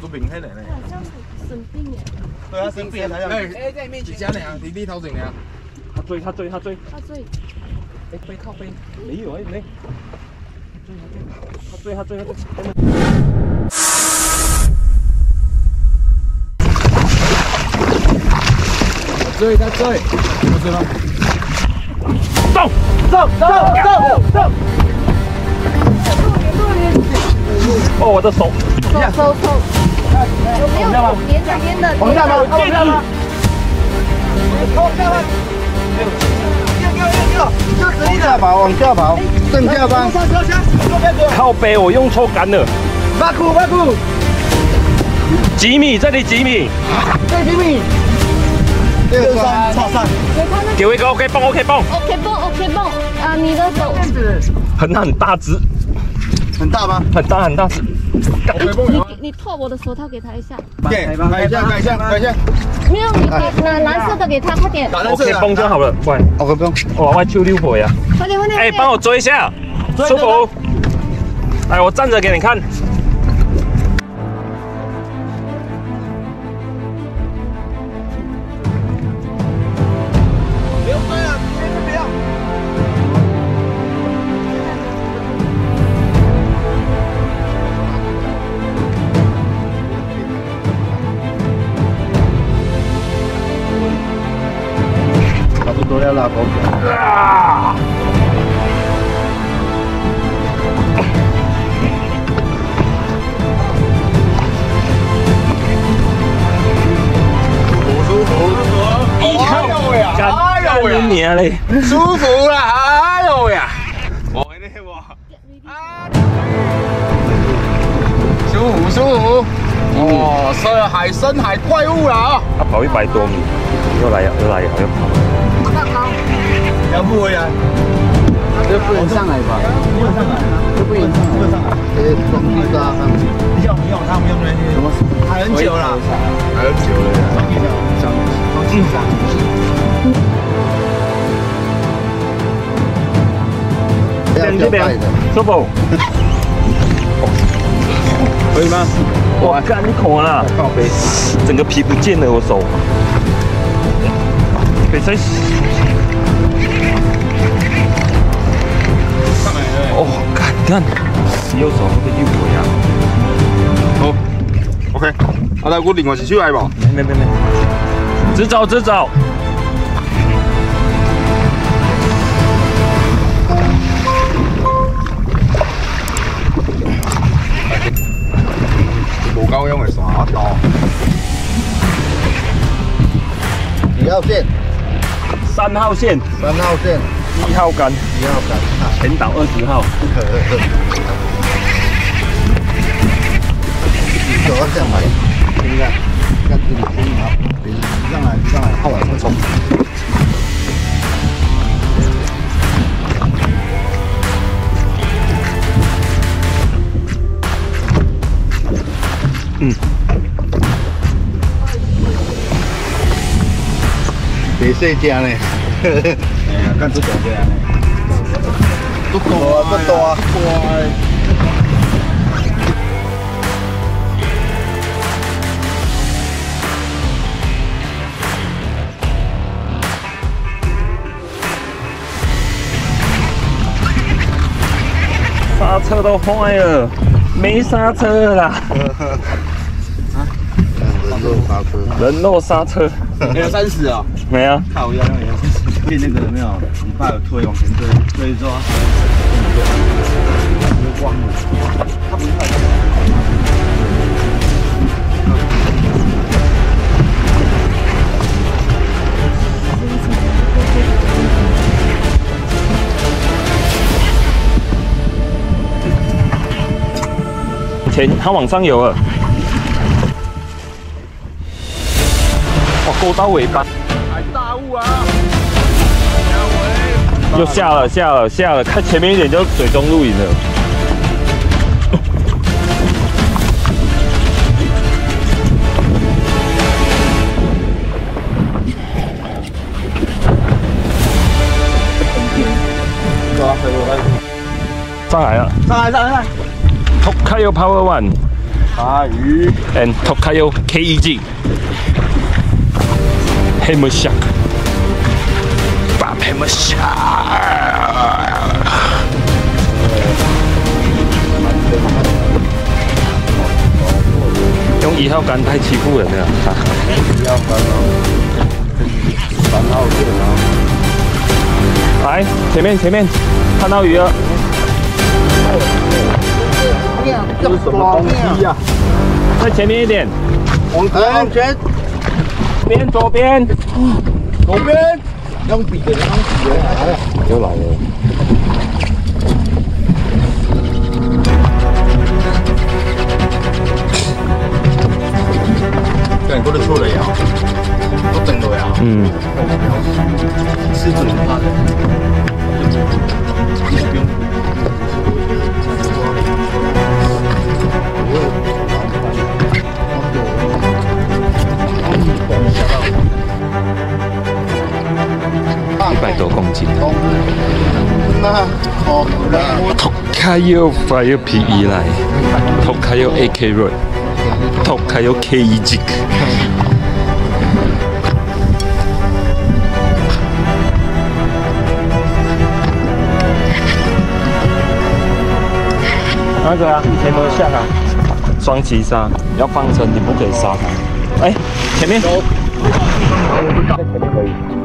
都明显的呢。好像生病耶，对啊，生病才这样。哎，在面前。呢？你你头前呢？他追，他追，他追。他追。哎，背靠背，没有哎，没。他追，他追，他追，他追。追，他追，他追吗？走，走，走，走，走。哦，我的手。手手手。有没有？连着连的？往下吗？往下吗？往下吗？就直下跑，往下跑，正下方。靠背，我用错杆了。八库，八库。几米？这里几米？这几米？六三，超三。给我一个 OK 泵，OK 泵。OK 泵，OK 泵。啊，你的手。很很大只。很大吗？很大很大只。你你脱我的手套给他一下。对，改一下，改一下，改一下。没有，你拿蓝色的给他，快点。OK 绷就好了，快。OK 泵。我我抽六火呀。快点，快点。哎，帮我追一下，舒服。来，我站着给你看。啊！舒服，哎呦喂！干干你娘嘞！舒服啦！哎呦喂！我那我啊，舒服舒服。哦，是海深海怪物了啊！他跑一百多米，又来了，又来了，又跑。要不回来，这不能上来吧？不能上来，这不能上来，不能上来。这装地沙上去。不用不用，他们用那些什么？还很久了，还很久了。上装地上。这边，舒服。可以吗？我干你看啦，靠背，整个皮不见了，我手。别再。上干干，右手那个右腿啊。好，OK。阿大哥另外一手来吧。没没没没，直走直走。无够用的山刀。几号线？三号线，三号线，一号杆，一号杆。前导二十号。走到这样来，现在跟这里可以啊，别上来上来，后来会冲。嗯，别睡觉呢。干这种这样呢。不多啊，不多啊。刹车都坏了，没刹车啦。人肉刹车。人肉刹车，没有三十啊？没啊？变那个有没有？你爸有推往前推，推之后，就忘了。他不是太。前它往上游了，哇，勾到尾巴，海大雾啊！又下了下了下了，看前面一点就水中露营了。上来了，上来上来上来！开有 Power One，鲨鱼。and Tokayo KEG Hammer Shark Bam Hammer Shark 用一号杆太欺负人了，一号杆哦三号四号。来前面前面看到鱼了，这是什么东西呀？在前面一点，往前往前，边左边，左边，用笔的，用笔的，来了，又来了。对，我都出来呀，都等到呀。嗯，狮子很怕的。Tokayo Fire PE 来，Tokayo AK Road。Tokayo KEG。那个啊，天门下啊，双击杀，要放生，你不可以杀它。哎，前面。在前面可以。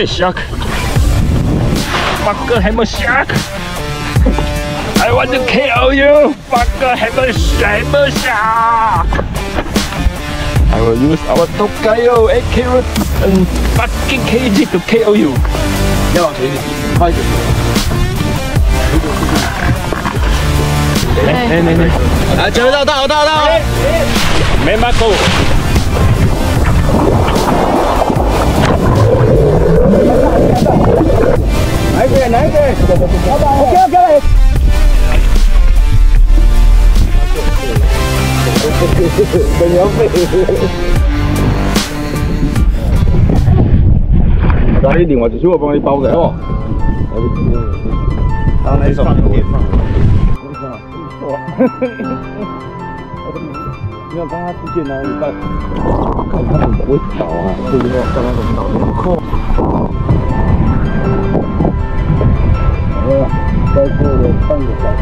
Hey shark, fucker hammer shark. I want to KO you, fucker hammer hammer shark. I will use our Tokayo AK and fucking KG to KO you. 要往前一点，快一点。来来来来，来，前面到到到到，没马狗。 来一个，来一个，OK OK。很牛肺。那你另外一束我帮你包起来哦。当那种有点放。没有，刚刚出现呢，一半，看他们，再过了半个小时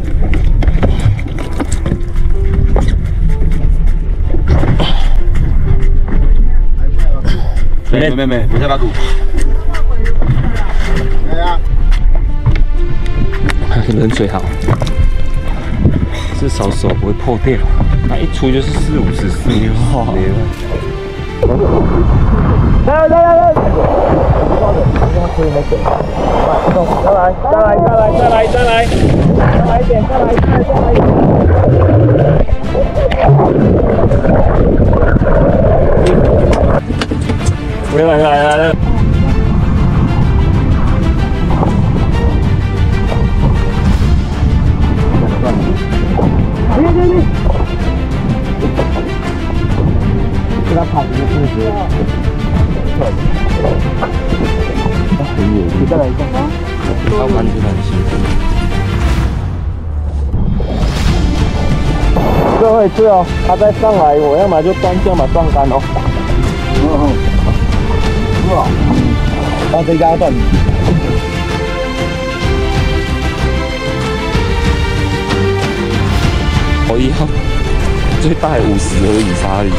没没没，我在八股。哎呀，冷水好，至少手不会破掉。那一出就是四五十四，来来来来，再来再来再来再来再来，再来一点，再来再来再来一点。回来来来来。要弯就很辛苦。最后一次哦，他再上来，我要么就断，要么断杆哦。把这压断。我一样，最大五十而已，沙里。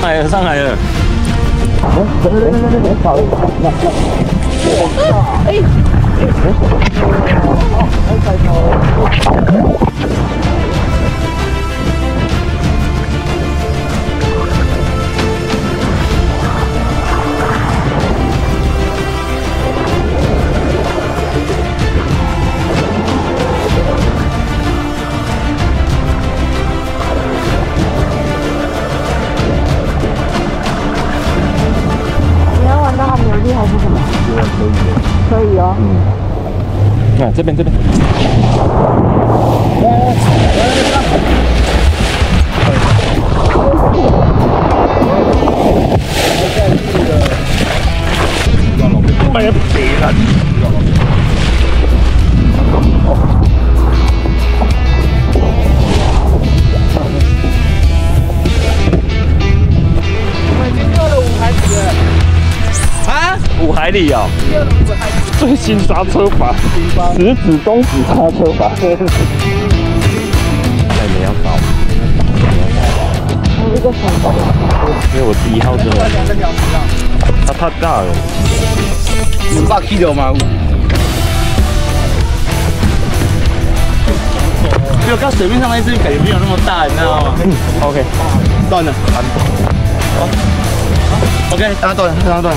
上来了，上来了。你要玩到他牛力还是什么？可以哦。看这边这边。哎呀，别了！五海里哦。最新刹车法，食指、中指刹车法。再没要搞，有一个。因为我第一号真的，它太大了。十八 kilo 嘛，没有刚水面上那只感觉没有那么大，你知道吗？OK，断了，断。OK，让它断，让它断。